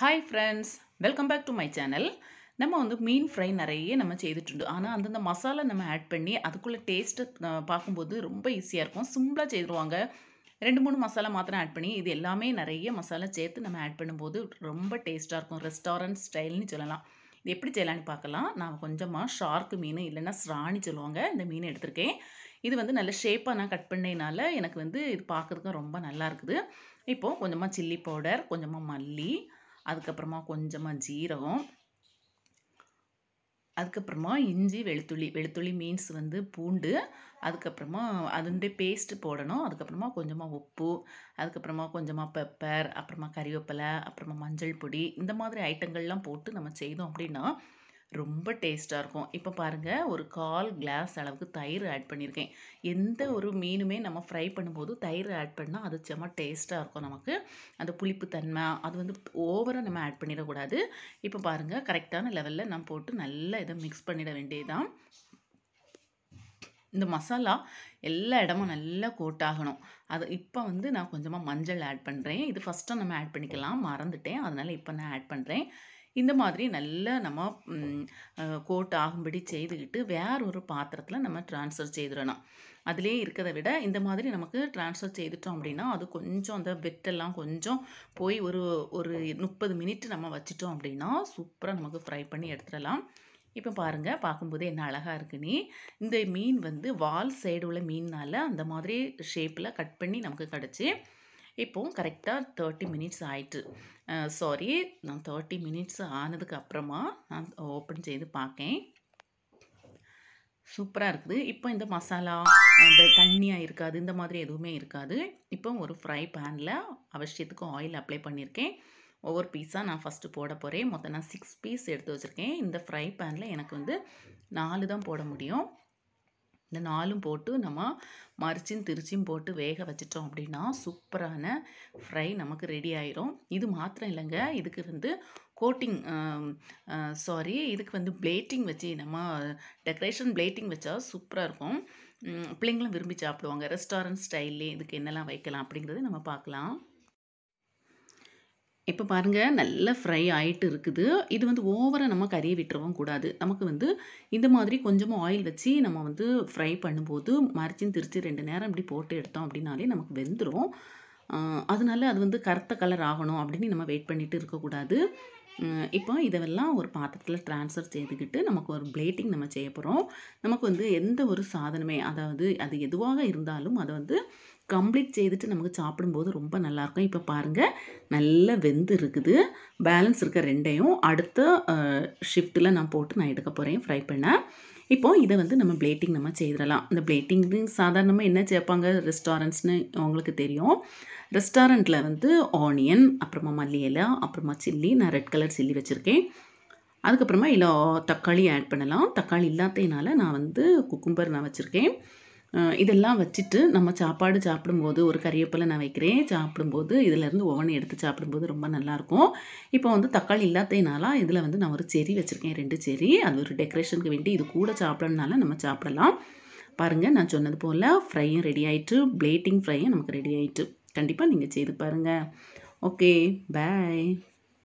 Hi friends welcome back to my channel நம்ம வந்து மீன் fry நிறைய நம்ம செய்துட்டுண்டு ஆனால் அந்தந்த மசாலா நம்ம ஆட் பண்ணி அதுக்குள்ளே டேஸ்ட்டை பார்க்கும்போது ரொம்ப ஈஸியாக இருக்கும். சிம்பிளாக செய்துருவாங்க. ரெண்டு மூணு மசாலா மாத்திரம் ஆட் பண்ணி இது எல்லாமே நிறைய மசாலா சேர்த்து நம்ம ஆட் பண்ணும்போது ரொம்ப டேஸ்ட்டாக இருக்கும். ரெஸ்டாரண்ட் ஸ்டைல்னு சொல்லலாம். இது எப்படி செய்யலான்னு பார்க்கலாம். நான் கொஞ்சமாக ஷார்க்கு மீன் இல்லைன்னா ஸ்ராணி சொல்லுவாங்க. இந்த மீன் எடுத்திருக்கேன். இது வந்து நல்ல ஷேப்பாக நான் கட் பண்ணதுனால எனக்கு வந்து இது பார்க்குறதுக்கு ரொம்ப நல்லா இருக்குது. இப்போது கொஞ்சமாக சில்லி பவுடர் கொஞ்சமாக மல்லி அதுக்கப்புறமா கொஞ்சமாக ஜீரகம். அதுக்கப்புறமா இஞ்சி வெளுத்துள்ளி வெளுத்துள்ளி மீன்ஸ் வந்து பூண்டு. அதுக்கப்புறமா அதுண்டே பேஸ்ட் போடணும். அதுக்கப்புறமா கொஞ்சமாக உப்பு. அதுக்கப்புறமா கொஞ்சமாக பெப்பர் அப்புறமா கறிவேப்பிலை. அப்புறமா மஞ்சள் பொடி. இந்த மாதிரி ஐட்டங்கள்லாம் போட்டு நம்ம செய்தோம் அப்படின்னா ரொம்ப டேஸ்ட்டாக இருக்கும். இப்போ பாருங்கள் ஒரு கால் கிளாஸ் அளவுக்கு தயிர் ஆட் பண்ணியிருக்கேன். எந்த ஒரு மீனுமே நம்ம ஃப்ரை பண்ணும்போது தயிர் ஆட் பண்ணால் அது செம்ம டேஸ்ட்டாக இருக்கும் நமக்கு. அந்த புளிப்பு தன்மை அது வந்து ஓவராக நம்ம ஆட் பண்ணிடக்கூடாது. இப்போ பாருங்கள் கரெக்டான லெவலில் நான் போட்டு நல்லா இதை மிக்ஸ் பண்ணிட வேண்டியதுதான். இந்த மசாலா எல்லா இடமும் நல்லா கோட் ஆகணும். அது இப்போ வந்து நான் கொஞ்சமாக மஞ்சள் ஆட் பண்ணுறேன் இது ஃபஸ்ட்டாக நம்ம ஆட் பண்ணிக்கலாம். மறந்துட்டேன். அதனால் இப்போ நான் ஆட் பண்ணுறேன் இந்த மாதிரி நல்லா நம்ம கோட் ஆகும்படி செய்துக்கிட்டு வேற ஒரு பாத்திரத்தில் நம்ம ட்ரான்ஸ்ஃபர் செய்திடணும் அதிலே இருக்கிறத விட இந்த மாதிரி நமக்கு ட்ரான்ஸ்ஃபர் செய்துட்டோம் அப்படின்னா அது கொஞ்சம் அந்த வெட்டெல்லாம் கொஞ்சம் போய் ஒரு ஒரு முப்பது மினிட் நம்ம வச்சிட்டோம் அப்படின்னா சூப்பராக நமக்கு ஃப்ரை பண்ணி எடுத்துடலாம். இப்போ பாருங்கள் பார்க்கும்போது என்ன அழகாக இருக்குன்னு இந்த மீன் வந்து வால் சைடு உள்ள மீன்னால் அந்த மாதிரி ஷேப்பில் கட் பண்ணி நமக்கு கிடச்சி இப்போது கரெக்டாக தேர்ட்டி மினிட்ஸ் ஆயிட்டு. சாரி நான் தேர்ட்டி மினிட்ஸ் ஆனதுக்கு அப்புறமா நான் ஓப்பன் செய்து பார்க்கேன் சூப்பராக இருக்குது. இப்போ இந்த மசாலா தண்ணியாக இருக்காது இந்த மாதிரி எதுவுமே இருக்காது. இப்போ ஒரு ஃப்ரை பேனில் அவசியத்துக்கு ஆயில் அப்ளை பண்ணியிருக்கேன் ஒவ்வொரு பீஸாக நான் ஃபஸ்ட்டு போட போகிறேன் மொத்தம் நான் சிக்ஸ் பீஸ் எடுத்து வச்சுருக்கேன். இந்த ஃப்ரை பேனில் எனக்கு வந்து நாலு தான் போட முடியும். இந்த நாலும் போட்டு நம்ம மரிச்சும் திருச்சியும் போட்டு வேக வச்சிட்டோம் அப்படின்னா சூப்பரான ஃப்ரை நமக்கு ரெடி ஆயிரும். இது மாத்திரம் இல்லைங்க. இதுக்கு வந்து கோட்டிங் சாரி இதுக்கு வந்து பிளேட்டிங் வச்சு நம்ம டெக்கரேஷன் பிளேட்டிங் வச்சா சூப்பராக இருக்கும். பிள்ளைங்களும் விரும்பி சாப்பிடுவாங்க. ரெஸ்டாரண்ட் ஸ்டைல்லே இதுக்கு என்னெல்லாம் வைக்கலாம் அப்படிங்கிறது நம்ம பார்க்கலாம். இப்போ பாருங்கள் நல்ல ஃப்ரை ஆகிட்டு இருக்குது. இது வந்து ஓவராக நம்ம கறியை விட்டுறவும் கூடாது. நமக்கு வந்து இந்த மாதிரி கொஞ்சமாக ஆயில் வச்சு நம்ம வந்து ஃப்ரை பண்ணும்போது மறிச்சின்னு திருச்சி ரெண்டு நேரம் இப்படி போட்டு எடுத்தோம் அப்படின்னாலே நமக்கு வெந்துடும் அதனால அது வந்து கருத்த கலர் ஆகணும் அப்படின்னு நம்ம வெயிட் பண்ணிட்டு இருக்கக்கூடாது இப்போ இதெல்லாம் ஒரு பாத்திரத்தில் ட்ரான்ஸ்ஃபர் செய்துக்கிட்டு நமக்கு ஒரு பிளேட்டிங் நம்ம செய்ய போகிறோம் நமக்கு வந்து எந்த ஒரு சாதனமே அதாவது அது எதுவாக இருந்தாலும் அதை வந்து கம்ப்ளீட் செய்துட்டு நமக்கு சாப்பிடும்போது ரொம்ப நல்லாயிருக்கும். இப்போ பாருங்கள் நல்லா வெந்து இருக்குது. பேலன்ஸ் இருக்க ரெண்டையும் அடுத்த ஷிஃப்ட்டில் நான் போட்டு நான் எடுக்க போகிறேன் ஃப்ரை பண்ண. இப்போது இதை வந்து நம்ம பிளேட்டிங் நம்ம செய்திடலாம். இந்த பிளேட்டிங் சாதாரணமாக என்ன சேர்ப்பாங்க? ரெஸ்டாரண்ட்ஸ்னு உங்களுக்கு தெரியும். ரெஸ்டாரண்ட்டில் வந்து ஆனியன் அப்புறமா மல்லி இலை அப்புறமா சில்லி நான் ரெட் கலர் சில்லி வச்சுருக்கேன். அதுக்கப்புறமா இல்லை தக்காளி ஆட் பண்ணலாம். தக்காளி இல்லாததுனால நான் வந்து குக்கும்பர் நான் வச்சுருக்கேன். இதெல்லாம் வச்சுட்டு நம்ம சாப்பாடு சாப்பிடும்போது ஒரு கறிவேப்பிலை நான் வைக்கிறேன். சாப்பிடும்போது இதிலேருந்து ஒவ்வொன்று எடுத்து சாப்பிடும்போது ரொம்ப நல்லாயிருக்கும். இப்போ வந்து தக்காளி இல்லாததுனால இதில் வந்து நான் ஒரு செரி வச்சுருக்கேன் ரெண்டு செரி. அது ஒரு டெக்கரேஷனுக்கு வேண்டி இது கூட சாப்பிட்றதுனால நம்ம சாப்பிடலாம். பாருங்கள் நான் சொன்னது போல் ஃப்ரையும் ரெடி ஆகிட்டு பிளேட்டிங் ஃப்ரையும் நமக்கு ரெடி ஆகிட்டு கண்டிப்பாக நீங்கள் செய்து பாருங்கள் ஓகே பாய்